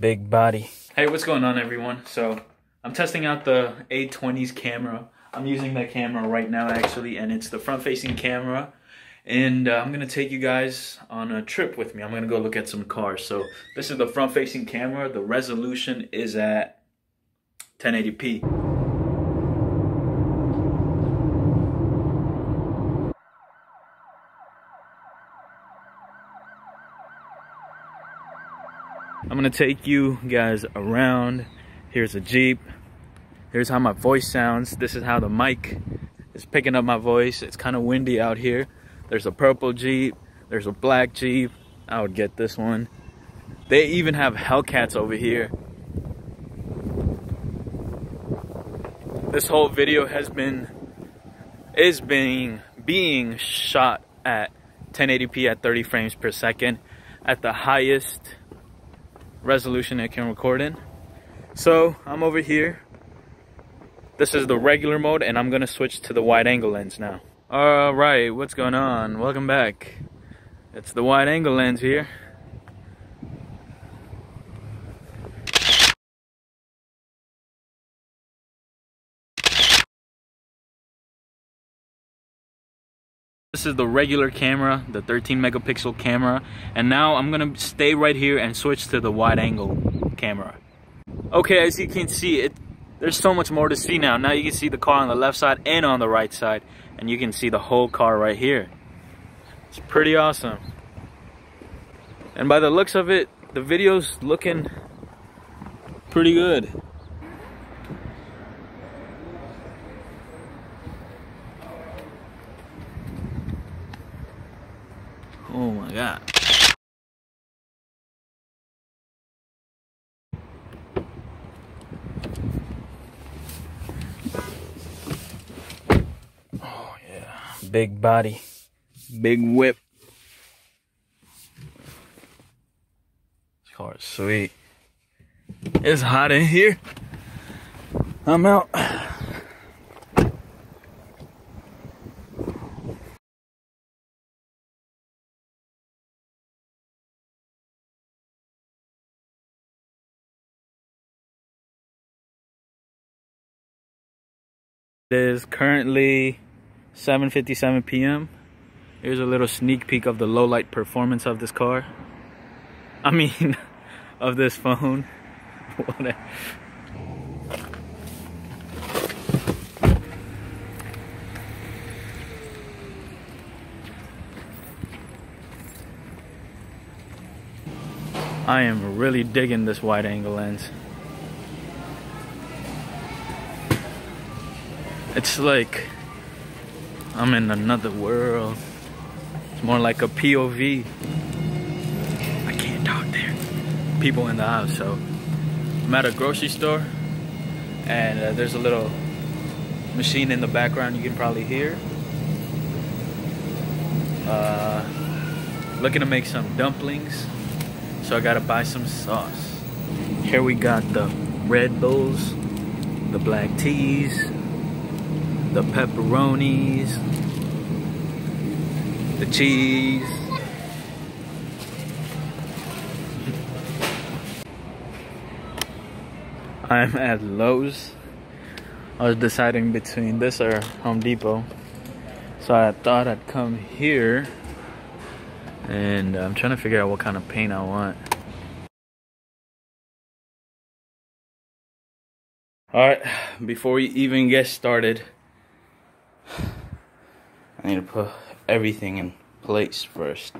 big body. Hey, what's going on everyone? So I'm testing out the A20's camera. I'm using that camera right now actually and it's the front facing camera and uh, I'm gonna take you guys on a trip with me. I'm gonna go look at some cars. So this is the front facing camera. The resolution is at 1080p. I'm gonna take you guys around. Here's a Jeep. Here's how my voice sounds. This is how the mic is picking up my voice. It's kind of windy out here. There's a purple Jeep. There's a black Jeep. I would get this one. They even have Hellcats over here. This whole video has been, is being, being shot at 1080p at 30 frames per second at the highest resolution it can record in. So I'm over here. This is the regular mode and I'm gonna switch to the wide angle lens now. All right, what's going on? Welcome back. It's the wide angle lens here. This is the regular camera, the 13 megapixel camera. And now I'm gonna stay right here and switch to the wide angle camera. Okay, as you can see, it there's so much more to see now. Now you can see the car on the left side and on the right side. And you can see the whole car right here. It's pretty awesome. And by the looks of it, the video's looking pretty good. Oh my god. Oh yeah, big body, big whip. This car is sweet. It's hot in here. I'm out. It is currently 7.57 p.m. Here's a little sneak peek of the low light performance of this car. I mean, of this phone. I am really digging this wide angle lens. It's like I'm in another world. It's more like a POV. I can't talk there. People in the house, so I'm at a grocery store and uh, there's a little machine in the background you can probably hear. Uh, looking to make some dumplings, so I gotta buy some sauce. Here we got the Red Bulls, the black teas, the pepperonis, the cheese. I'm at Lowe's. I was deciding between this or Home Depot. So I thought I'd come here and I'm trying to figure out what kind of paint I want. Alright, before we even get started, I need to put everything in place first.